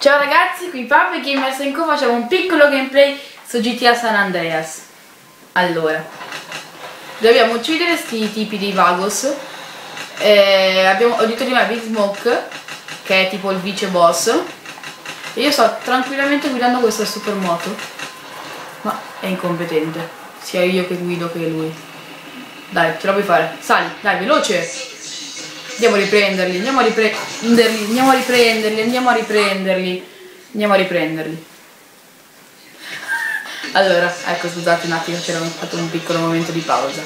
Ciao ragazzi, qui Pape Gamers Co facciamo un piccolo gameplay su GTA San Andreas. Allora, dobbiamo uccidere questi tipi di Vagos. Eh, abbiamo, ho detto prima Big Smoke, che è tipo il vice boss. E io sto tranquillamente guidando questa supermoto. Ma è incompetente. Sia io che guido che lui. Dai, ce la puoi fare. Sali, dai, veloce! Andiamo a riprenderli, andiamo a riprenderli, andiamo a riprenderli, andiamo a riprenderli. Andiamo a riprenderli. Allora, ecco scusate un attimo, c'era fatto un piccolo momento di pausa.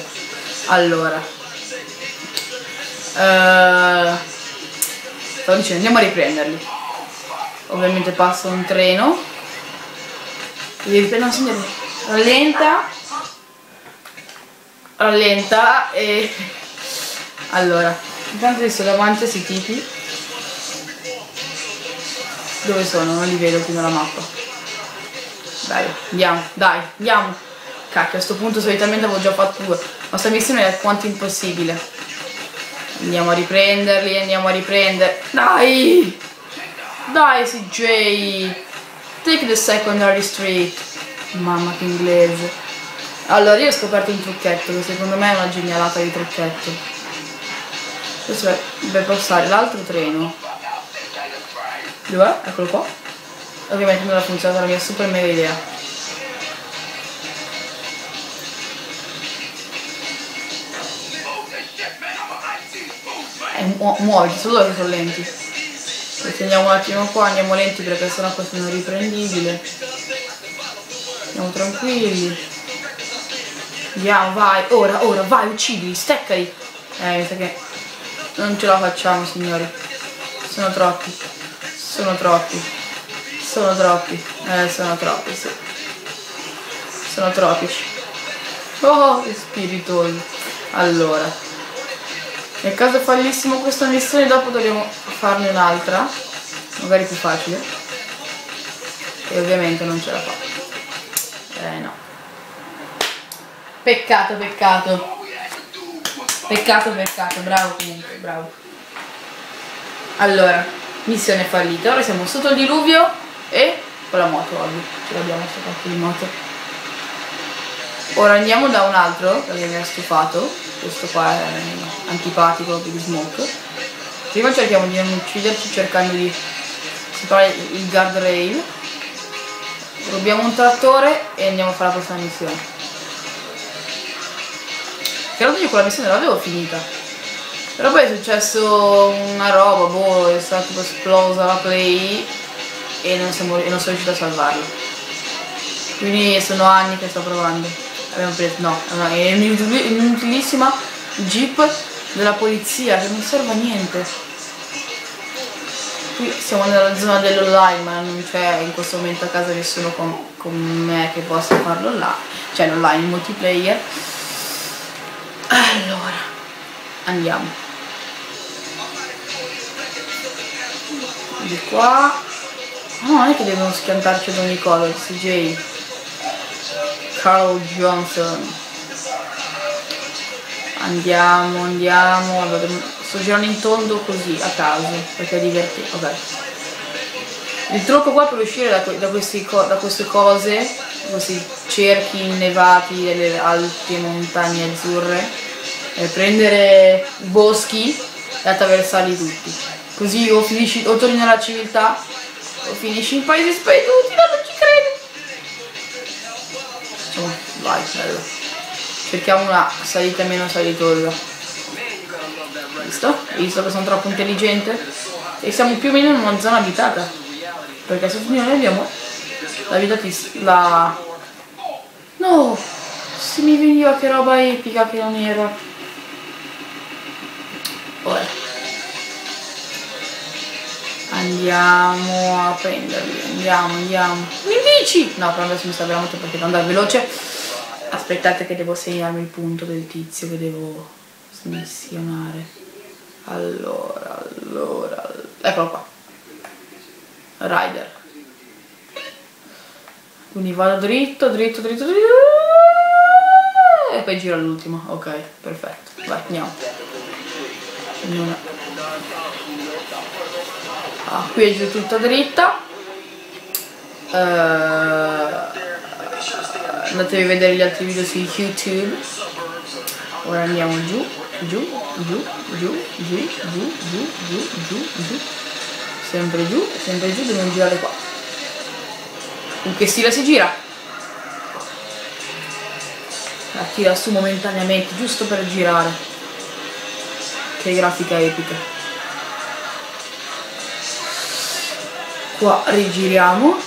Allora. Uh, stavo dicendo, andiamo a riprenderli. Ovviamente passa un treno. Devi signore. Rallenta. Rallenta e... Allora, Intanto adesso davanti a questi tipi. Dove sono? Non li vedo più nella mappa. Dai, andiamo, dai, andiamo. Cacchio, a questo punto solitamente avevo già fatto due. Ma sta missione è quanto impossibile. Andiamo a riprenderli, andiamo a riprendere. Dai! Dai CJ! Take the secondary street. Mamma che inglese. Allora, io ho scoperto un trucchetto che secondo me è una genialata di trucchetto. Adesso deve passare l'altro treno. Dov'è? Eccolo qua. Ovviamente non ha funzionato la mia super mega idea. Eh, mu muoviti, solo che sono lenti. Quindi andiamo un attimo qua, andiamo lenti perché sennò questo non è riprendibile. Andiamo tranquilli. Andiamo, vai, ora, ora, vai, uccidili, steccali. Eh, mi sa che non ce la facciamo signori. Sono troppi. Sono troppi. Sono troppi. Eh, sono troppi, sì. Sono tropici. Oh, che spiritoso. Allora. Nel caso fallissimo questa missione dopo dobbiamo farne un'altra. Magari più facile. E ovviamente non ce la fa. Eh no. Peccato, peccato. Peccato, peccato, bravo comunque, bravo. Allora, missione fallita. Ora siamo sotto il diluvio e con la moto, ovvio. Ce l'abbiamo sto fatto di moto. Ora andiamo da un altro, perché mi ha stufato. Questo qua è antipatico, Big Smoke. Prima cerchiamo di non ucciderci cercando di separare il guardrail. Rubiamo un trattore e andiamo a fare la prossima missione. Credo che quella missione l'avevo finita. Però poi è successo una roba, boh, è stata tipo esplosa la play e non, siamo, sono riuscita a salvarla. Quindi sono anni che sto provando. Abbiamo preso, no, è un'utilissima jeep della polizia che non serve a niente. Qui siamo nella zona dell'online ma non c'è in questo momento a casa nessuno con, con me che possa farlo là. Cioè l'online, il multiplayer allora andiamo. Di qua. No, non è che devono schiantarci ad ogni cosa CJ Carl Johnson. Andiamo andiamo. Allora, sto girando in tondo così a caso perché è divertente. Ok il trucco qua per uscire da, da, questi, da queste cose questi cerchi innevati delle alte montagne azzurre eh, prendere boschi e attraversarli tutti. Così o finisci o torni nella civiltà o finisci in paesi sperduti non ci credo oh, vai bello. Cerchiamo una salita meno salitosa. Visto? Visto che sono troppo intelligente? e siamo più o meno in una zona abitata. Perché se noi abbiamo la vita la no! Se mi veniva che roba epica che non era ora. Andiamo a prenderli. Andiamo andiamo. Mi bici no però adesso mi sta veramente perché devo andare veloce. Aspettate che devo segnarmi il punto del tizio che devo smissionare. Allora allora eccolo qua. Rider. Quindi vado dritto, dritto, dritto, dritto. E poi giro all'ultimo. Ok, perfetto. Vai, andiamo. Ah, qui è giù tutta dritta. andatevi a vedere gli altri video su YouTube. Ora andiamo giù giù giù giù giù giù giù giù giù giù. Sempre giù sempre giù dobbiamo girare qua. In che stile si gira? La tira su momentaneamente giusto per girare che grafica epica. Qua rigiriamo.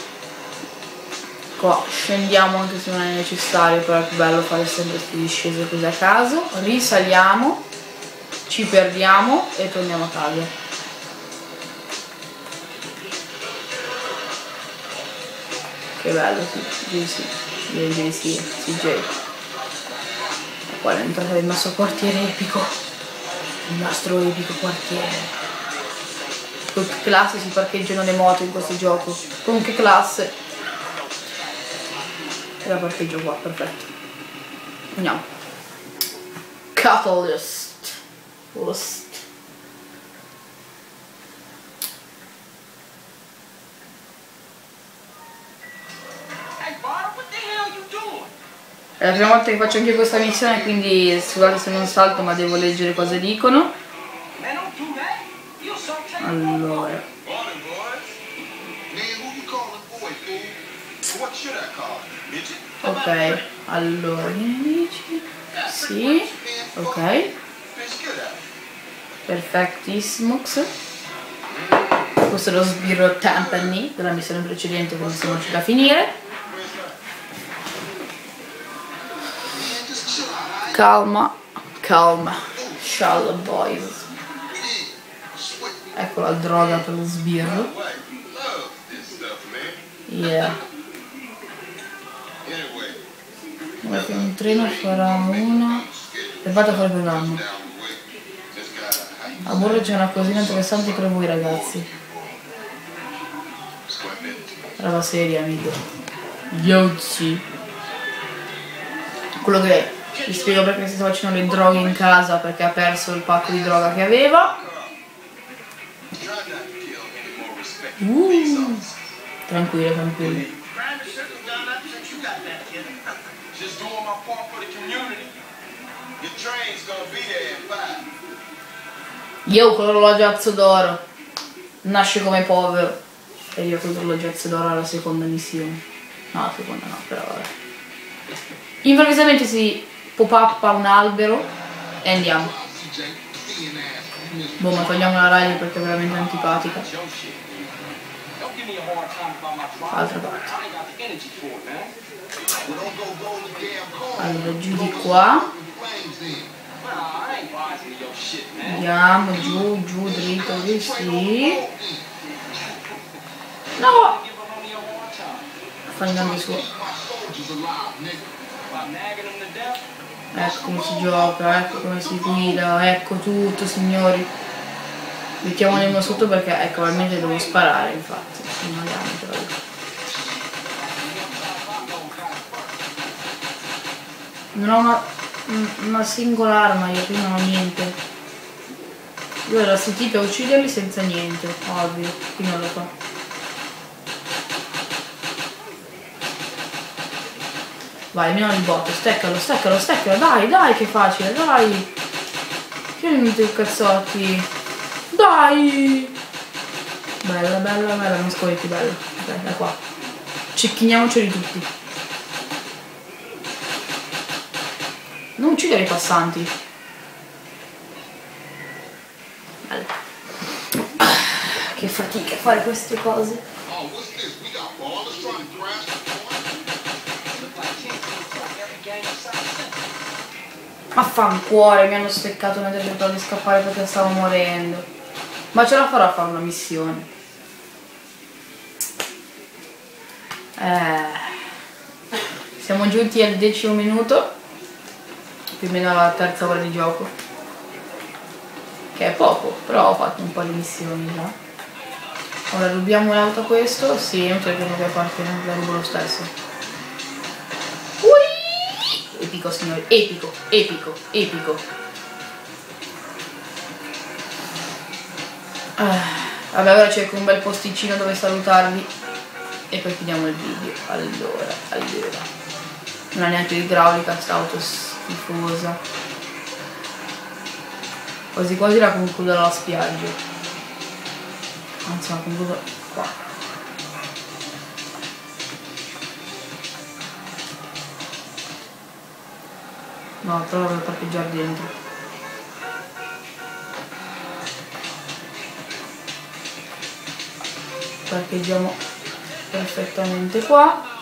Qua scendiamo anche se non è necessario però è più bello fare sempre queste discese così a caso. Risaliamo ci perdiamo e torniamo a casa. Che bello sì, sì, sì, sì, CJ qua è l'entrata del nostro quartiere epico il nostro epico quartiere con che classe si parcheggiano le moto in questo gioco con che classe e la parcheggio qua, perfetto. Andiamo. Catalyst. List. È la prima volta che faccio anche questa missione, quindi scusate se non salto, ma devo leggere cosa dicono. Allora. ok allora sì ok perfettissimo questo è lo sbirro Tampani della missione precedente non siamo riusciti a finire calma calma shallow boys ecco la droga per lo sbirro yeah Guarda un treno farà una e vado a fare programma. A bordo c'è una cosina interessante per voi ragazzi. Roba seria, amico. Yozzi. Quello che vi spiego perché si sta facendo le droghe in casa perché ha perso il pacco di droga che aveva. Uh, tranquillo, tranquillo. Io con l'orologio d'oro nasce come povero e io con l'orologio d'oro alla seconda missione. No, la seconda no, però vabbè. Improvvisamente si pop-uppa un albero e andiamo. Boh, ma togliamo la radio perché è veramente antipatica. Altra parte. Allora, giù di qua. Andiamo giù, giù, dritto, così, sì. No! Fa andando su. Ecco come si gioca, ecco come si guida, ecco tutto signori. Mettiamolo sotto perché ecco veramente devo sparare infatti. Non ho una una singola arma io qui non ho niente io ero assistito a ucciderli senza niente ovvio qui non lo fa vai almeno il botto steccalo steccalo steccalo dai dai che facile dai. Che non i cazzotti? Dai. Bella bella bella non scorriti bella. Dai da qua. Cecchiniamoceli tutti. Non uccidere i passanti. che fatica fare queste cose. Ma fa un cuore, mi hanno steccato mentre cercavo di scappare perché stavo morendo. Ma ce la farò a fare una missione. Eh, siamo giunti al decimo minuto più o meno la terza ora di gioco che è poco però ho fatto un po' di missioni già ora rubiamo l'auto a questo sì non c'è che non parte la rubo lo stesso! Epico signori. Epico epico epico. Ah, vabbè ora cerco un bel posticino dove salutarvi. E poi chiudiamo il video. Allora allora. Non ha neanche l'idraulica sta auto schifosa. Quasi quasi la concludo alla spiaggia. Anzi la concludo qua no però la devo parcheggiare dentro. Parcheggiamo perfettamente qua.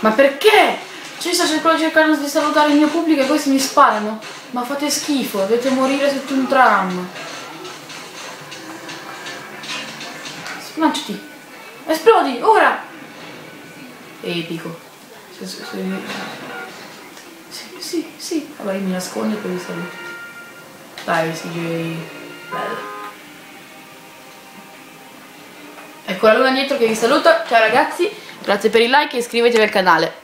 Ma perché? Cioè sto cercando di salutare il mio pubblico e questi mi sparano. Ma fate schifo dovete morire sotto un tram. Lanciati esplodi ora! Epico sì sì sì. Allora io mi nascondo e poi vi saluto dai CJ bello. Ecco la luna dietro che vi saluta, ciao ragazzi, grazie per il like e iscrivetevi al canale.